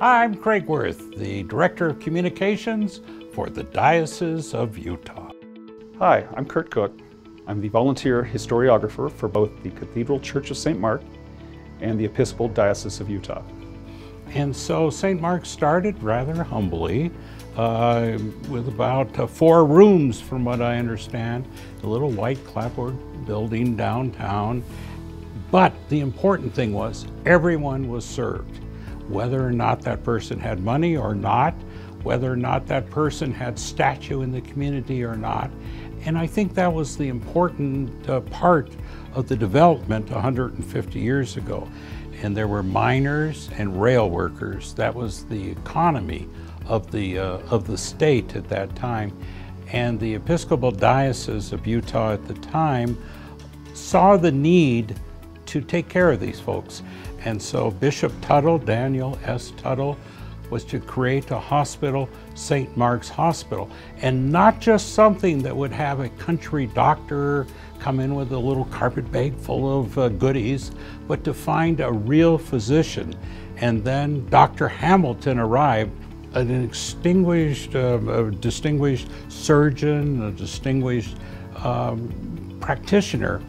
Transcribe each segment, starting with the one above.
I'm Craig Wirth, the Director of Communications for the Diocese of Utah. Hi, I'm Kurt Cook. I'm the volunteer historiographer for both the Cathedral Church of St. Mark and the Episcopal Diocese of Utah. And so St. Mark started rather humbly uh, with about uh, four rooms, from what I understand, a little white clapboard building downtown. But the important thing was everyone was served whether or not that person had money or not, whether or not that person had statue in the community or not. And I think that was the important uh, part of the development 150 years ago. And there were miners and rail workers. That was the economy of the, uh, of the state at that time. And the Episcopal Diocese of Utah at the time saw the need to take care of these folks. And so Bishop Tuttle, Daniel S. Tuttle, was to create a hospital, St. Mark's Hospital, and not just something that would have a country doctor come in with a little carpet bag full of uh, goodies, but to find a real physician. And then Dr. Hamilton arrived, an distinguished, uh, distinguished surgeon, a distinguished um, practitioner.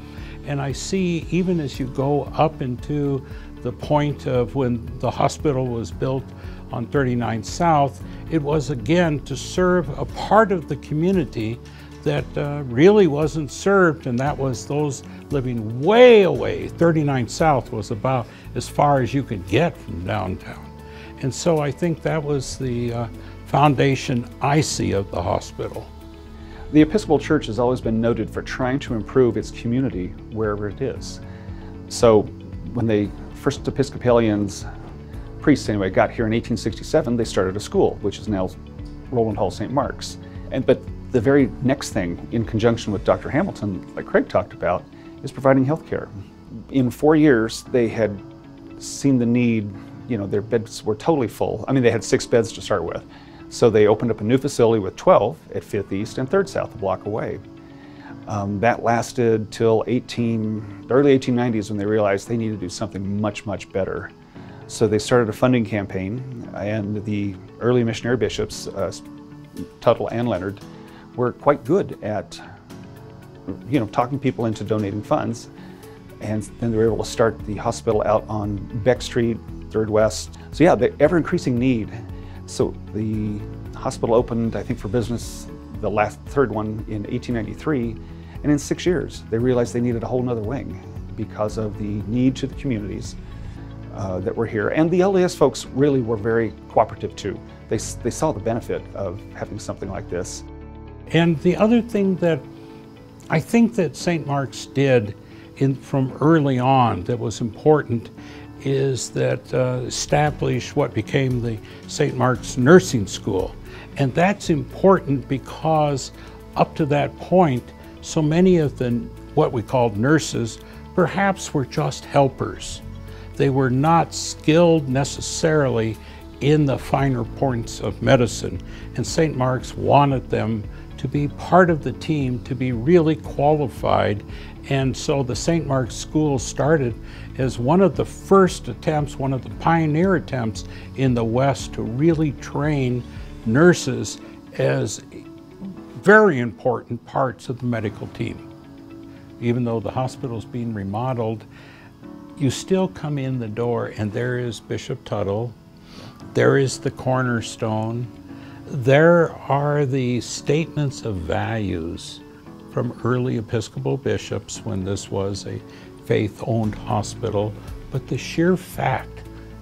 And I see, even as you go up into the point of when the hospital was built on 39 South, it was again to serve a part of the community that uh, really wasn't served, and that was those living way away. 39 South was about as far as you could get from downtown. And so I think that was the uh, foundation I see of the hospital. The Episcopal Church has always been noted for trying to improve its community wherever it is. So when they first Episcopalians, priests anyway, got here in 1867, they started a school, which is now Rowland Hall St. Mark's. And but the very next thing, in conjunction with Dr. Hamilton, like Craig talked about, is providing health care. In four years, they had seen the need, you know, their beds were totally full. I mean, they had six beds to start with. So they opened up a new facility with 12 at 5th East and 3rd South, a block away. Um, that lasted till 18, the early 1890s when they realized they needed to do something much, much better. So they started a funding campaign, and the early missionary bishops, uh, Tuttle and Leonard, were quite good at, you know, talking people into donating funds. And then they were able to start the hospital out on Beck Street, Third West. So yeah, the ever increasing need. So the hospital opened, I think, for business, the last third one in 1893, and in six years, they realized they needed a whole nother wing because of the need to the communities uh, that were here. And the LDS folks really were very cooperative too. They, they saw the benefit of having something like this. And the other thing that I think that St. Mark's did in, from early on that was important is that uh, established what became the St. Mark's Nursing School. And that's important because up to that point, so many of the what we called nurses perhaps were just helpers. They were not skilled necessarily in the finer points of medicine, and St. Mark's wanted them to be part of the team, to be really qualified. And so the St. Mark's School started as one of the first attempts, one of the pioneer attempts in the West to really train nurses as very important parts of the medical team. Even though the hospital is being remodeled, you still come in the door and there is Bishop Tuttle, there is the cornerstone, there are the statements of values from early Episcopal bishops when this was a faith-owned hospital, but the sheer fact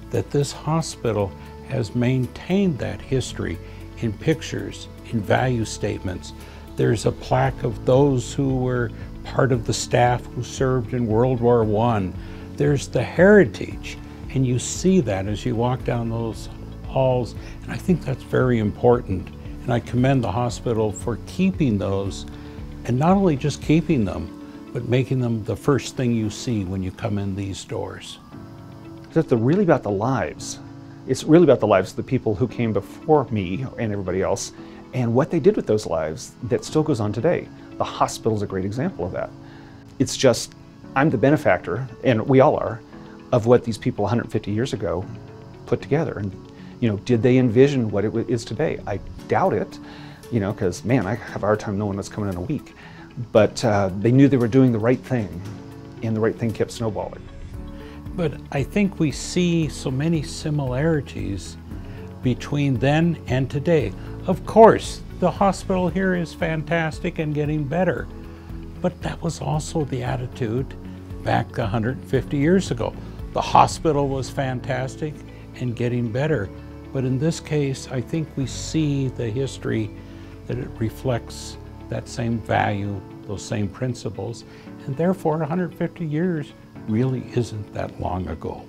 that this hospital has maintained that history in pictures, in value statements. There's a plaque of those who were part of the staff who served in World War I. There's the heritage, and you see that as you walk down those halls, and I think that's very important. And I commend the hospital for keeping those, and not only just keeping them, but making them the first thing you see when you come in these doors. It's really about the lives. It's really about the lives of the people who came before me and everybody else and what they did with those lives that still goes on today. The hospital is a great example of that. It's just, I'm the benefactor, and we all are, of what these people 150 years ago put together. And You know, did they envision what it is today? I doubt it, you know, because man, I have a hard time knowing what's coming in a week. But uh, they knew they were doing the right thing, and the right thing kept snowballing. But I think we see so many similarities between then and today. Of course, the hospital here is fantastic and getting better, but that was also the attitude back 150 years ago. The hospital was fantastic and getting better, but in this case, I think we see the history that it reflects that same value, those same principles, and therefore 150 years really isn't that long ago.